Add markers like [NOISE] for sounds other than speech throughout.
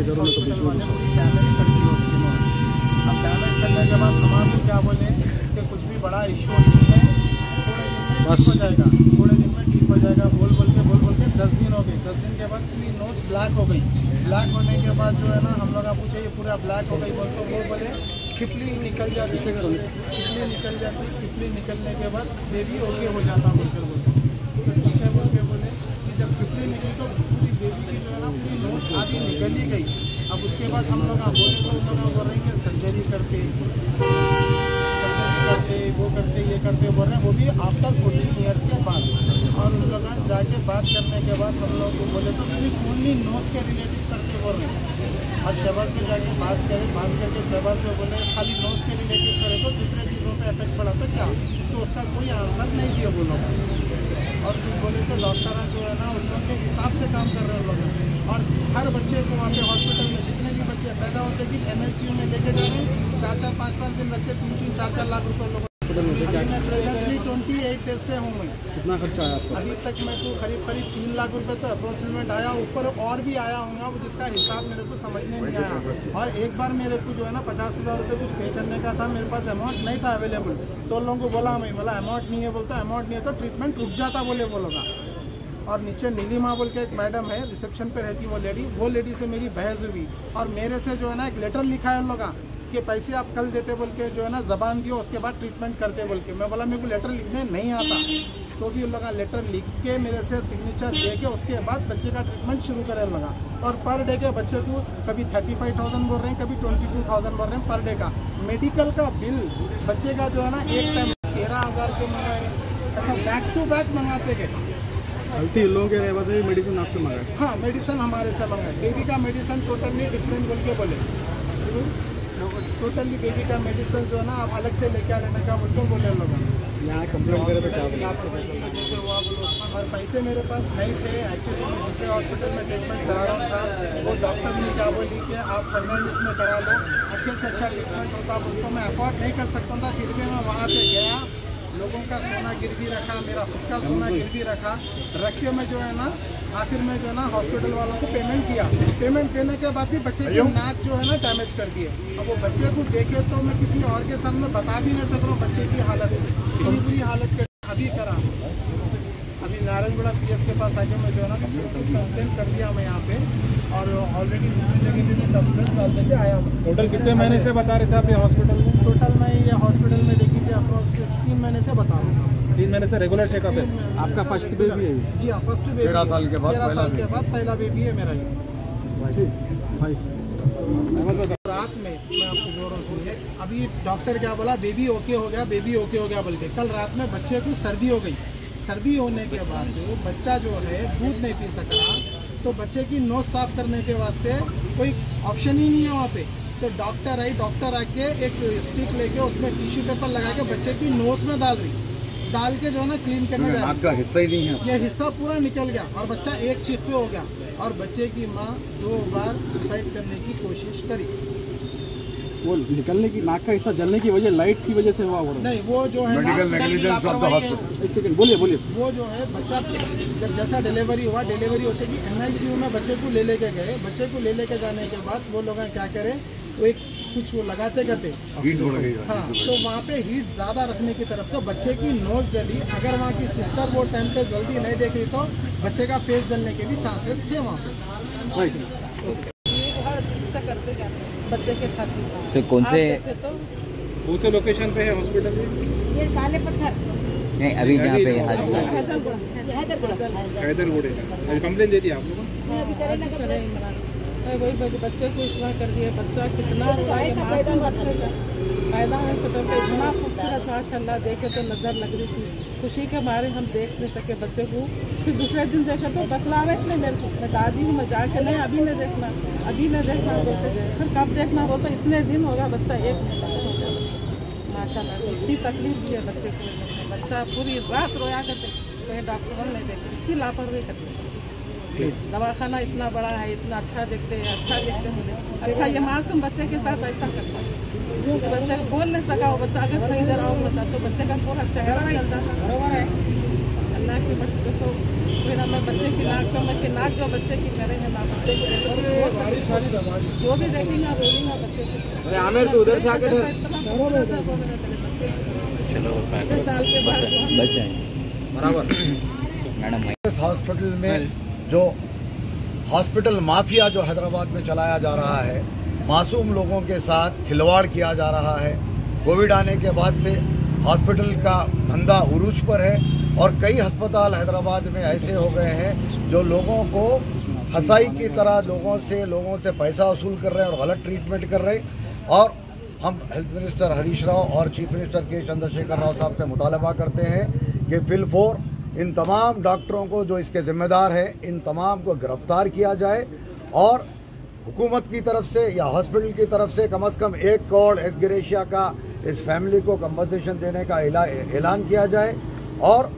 Hospital वाले पूरी damage कर दी उसकी नोज़ अब डैमेज करने के बाद हमारे क्या बोले? कि कुछ भी बड़ा इशू नहीं है में ठीक हो जाएगा। थोड़े दिन में ठीक हो जाएगा। बोल बोल के बोल बोल के दस दिन हो गए। दस दिन के बाद पूरी नोज़ ब्लैक हो गई। ब्लैक होने के बाद जो है ना हम लोग पूछे ये पूरा ब्लैक हो गई। बोल तो वो बोले। खिपली निकल जाती है खिपली निकल जाती खिपली निकलने के बाद बेबी ओके हो जाता बोलकर बोलते तो ठीक है बोल के बोले। निकली तो पूरी बेबी की जो है ना पूरी नोज़ आधी निकल ही गई अब उसके बाद हम लोग बोले तो उन लोग बोल रहे हैं सर्जरी करते सर्जरी करते वो करते ये करते बोल रहे हैं वो भी आफ्टर फोर्टीन ईयर्स के बाद और उन लोग जाके बात करने के बाद हम लोग को बोले तो सिर्फ़ ओनली नोज़ के रिलेटिव करते बोल रहे हैं और शहबाज के जाके बात करें बात करके शहबाज को बोले खाली नोज़ के रिलेटिव करे तो दूसरे चीज़ों पे इफ़ेक्ट पड़ा तो क्या तो उसका कोई आंसर नहीं दिया फिर बोले तो डॉक्टर जो है ना उन लोग के हिसाब से काम कर रहे हैं लोग। और हर बच्चे को वहाँ पे हॉस्पिटल में जितने भी बच्चे पैदा होते कि एन में लेके जा रहे हैं चार चार पाँच पाँच दिन लगते तीन तीन चार चार लाख रुपये लोग प्रेजेंटली ट्वेंटी एट से हूँ मैं। कितना खर्चा आया आपका? अभी तक मैं को करीब करीब तीन लाख रुपए तो अप्रोक्सीमेट आया ऊपर और भी आया होगा जिसका हिसाब मेरे को समझ में नहीं आया। और एक बार मेरे को जो है ना पचास हज़ार रुपये कुछ पे करने का था मेरे पास अमाउंट नहीं था अवेलेबल तो उन लोगों को बोला मैं बोला अमाउंट नहीं है बोलता अमाउंट नहीं है तो ट्रीटमेंट रुक जाता बोले बोलोगा और नीचे नीलिमा बोल के एक मैडम है रिसेप्शन पे रहती वो लेडी वो लेडी से मेरी बहस हुई। और मेरे से जो है ना एक लेटर लिखा है उन लोग का कि पैसे आप कल देते बोल के जो है ना जबान दियो उसके बाद ट्रीटमेंट करते बोल के। मैं बोला मेरे को लेटर लिखने नहीं आता। तो भी उन लोग लेटर लिख के मेरे से सिग्नेचर दे के उसके बाद बच्चे का ट्रीटमेंट शुरू करे लगा। और पर डे के बच्चे को कभी थर्टी फाइव थाउज़ेंड बोल रहे हैं कभी ट्वेंटी टू थाउज़ेंड बोल रहे हैं पर डे का। मेडिकल का बिल बच्चे का जो है ना एक टाइम तेरह हज़ार के मंगाए। ऐसा बैक टू बैक मंगाते गए गलती लोगों के मेडिसिन आपसे मंगाए हाँ मेडिसिन हमारे से मंगाए बेबी का मेडिसिन टोटली डिफरेंट बोल के बोले। टोटली बेबी का मेडिसिन जो है ना आप अलग से लेके आ आने का बोलते बोले लोग यहाँ कंप्लेंट करे तो क्या बोले और पैसे मेरे पास नहीं थे एक्चुअली मैं दूसरे हॉस्पिटल में ट्रीटमेंट करा रहा था वो डॉक्टर ने क्या बोली कि आप फर्नांडिस में करा लो अच्छे से अच्छा ट्रीटमेंट होता उनको मैं अफोर्ड नहीं कर सकता था फिर भी मैं वहाँ पर गया लोगों का सोना गिरवी रखा मेरा खुद का सोना गिरवी रखा रख के मैं जो है ना आखिर में जो है ना हॉस्पिटल वालों को पेमेंट किया। पेमेंट देने के बाद भी बच्चे की नाक जो है ना डैमेज कर दिए अब वो बच्चे को देखे तो मैं किसी और के सामने बता भी नहीं सक रहा हूँ बच्चे की हालत। कितनी बुरी हालत कर अभी करा। अभी नारायणगढ़ पी के पास आके मैं जो है ना कंप्लेन कर दिया मैं यहाँ पे। और ऑलरेडी दूसरी जगह भी कंप्लेन डाल देके आया हूँ। टोटल कितने महीने से बता रहे थे आप ये हॉस्पिटल में? टोटल मैं ये हॉस्पिटल में देखी थी अप्रोक्स तीन महीने से बता रहा हूँ। तीन महीने से रेगुलर चेकअप है। आपका फ़र्स्ट बेबी है जी हाँ फ़र्स्ट बेबी तेरह साल के बाद तेरह पहला साल के बाद पहला बेबी है मेरा ये। भाई रात में मैं आपको बोल रहा हूँ सुनिए। अभी डॉक्टर क्या बोला? बेबी ओके हो गया बेबी ओके हो गया बोल के कल रात में बच्चे को सर्दी हो गई। सर्दी होने के बाद जो बच्चा जो है दूध नहीं पी सक रहा। तो बच्चे की नोज़ साफ़ करने के वास्ते कोई ऑप्शन ही नहीं है वहाँ पे। तो डॉक्टर आई डॉक्टर आके एक स्टिक लेके उसमें टिश्यू पेपर लगा के बच्चे की नोज़ में डाल रही। डाल के जो है ना क्लीन करने जा रही का हिस्सा ही नहीं है। यह हिस्सा पूरा निकल गया और बच्चा एक चीज़ पे हो गया और बच्चे की माँ दो बार सुसाइड करने की कोशिश करी। वो निकलने की नाक का हिस्सा जलने की वजह लाइट की वजह से हुआ हो रहा नहीं वो जो है medical negligence of the hospital एक सेकंड बोलिए बोलिए। वो जो है बच्चा जब जैसा डिलीवरी हुआ डिलीवरी होते कि एन में बच्चे को ले लेके गए। बच्चे को ले लेके जाने के बाद वो लोग क्या करे वो एक कुछ वो लगाते करते। हीट बढ़ गई हाँ तो वहाँ पे हीट ज़्यादा रखने की तरफ़ से बच्चे की नोज़ जली अगर वहाँ की सिस्टर वो टाइम पे जल्दी नहीं देख रही तो बच्चे का फेस जलने के भी चांसेस थे वहाँ पे। राइट करते जाते बच्चे के खातिर तो कौन से देखे तो कौन से लोकेशन पे है हॉस्पिटल में? ये काले पत्थर। नहीं अभी जहाँ पे हादसा हैदरपुर हैदरपुर हैदर रोड है। कंप्लेन दे दी आप लोगों वही बच्चे को इतना कर दिया बच्चा कितना का पैदा है सटर पे इतना खूबसूरत माशाल्लाह देखे तो नज़र लग रही थी। खुशी के मारे हम देख नहीं सके बच्चे को। फिर दूसरे दिन देखे तो बतलावे नहीं मेरे को मैं दादी हूँ मैं जाके नहीं अभी नहीं देखना अभी नहीं देखना बोलते गए। फिर कब देखना वो तो इतने दिन होगा बच्चा एक महीना हो गया। माशाल्लाह इतनी तकलीफ़ दी है बच्चे को। बच्चा पूरी रात रोया करते डॉक्टर नहीं देते इतनी लापरवाही करते। दवाखाना इतना बड़ा है इतना अच्छा देखते हैं अच्छा देखते हैं अच्छा ये मासूम बच्चे के साथ ऐसा करता है। क्योंकि बच्चा बोल नहीं सका वो बच्चा अगर सही जरा होता तो बच्चे का पूरा चेहरा चल जाता अल्लाह की की बच्चे तो फिर हमें बच्चे की नाक का बच्चे नाक जो बच्चे की करेंगे ना बच्चे की कि जो भी देखेंगे आप बोलेंगे बच्चे को। आमिर तो उधर से आके का को। चलो के हम- बस है। बराबर। [CLEARS THROAT] मैडम इस हॉस्पिटल में जो हॉस्पिटल माफिया जो हैदराबाद में चलाया जा रहा है, मासूम लोगों के साथ खिलवाड़ किया जा रहा है। कोविड आने के बाद से हॉस्पिटल का धंधा उरूज पर है और कई अस्पताल हैदराबाद में ऐसे हो गए हैं जो लोगों को फसाई की तरह लोगों से लोगों से पैसा वसूल कर रहे हैं और गलत ट्रीटमेंट कर रहे हैं। और हम हेल्थ मिनिस्टर हरीश राव और चीफ मिनिस्टर के चंद्रशेखर राव साहब से मुतालबा करते हैं कि फिल फोर इन तमाम डॉक्टरों को जो इसके जिम्मेदार हैं, इन तमाम को गिरफ़्तार किया जाए और हुकूमत की तरफ़ से या हॉस्पिटल की तरफ़ से कम अज़ कम एक करोड़ एस गिरेशिया का इस फैमिली को कंपनसेशन देने का ऐलान किया जाए। और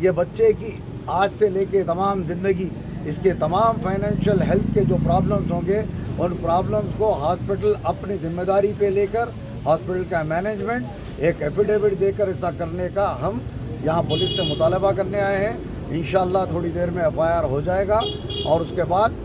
ये बच्चे की आज से लेके तमाम ज़िंदगी, इसके तमाम फाइनेंशियल हेल्थ के जो प्रॉब्लम्स होंगे, उन प्रॉब्लम्स को हॉस्पिटल अपनी ज़िम्मेदारी पे लेकर हॉस्पिटल का मैनेजमेंट एक एफिडेविट देकर ऐसा करने का हम यहाँ पुलिस से मुतालबा करने आए हैं। इन थोड़ी देर में एफ़ हो जाएगा और उसके बाद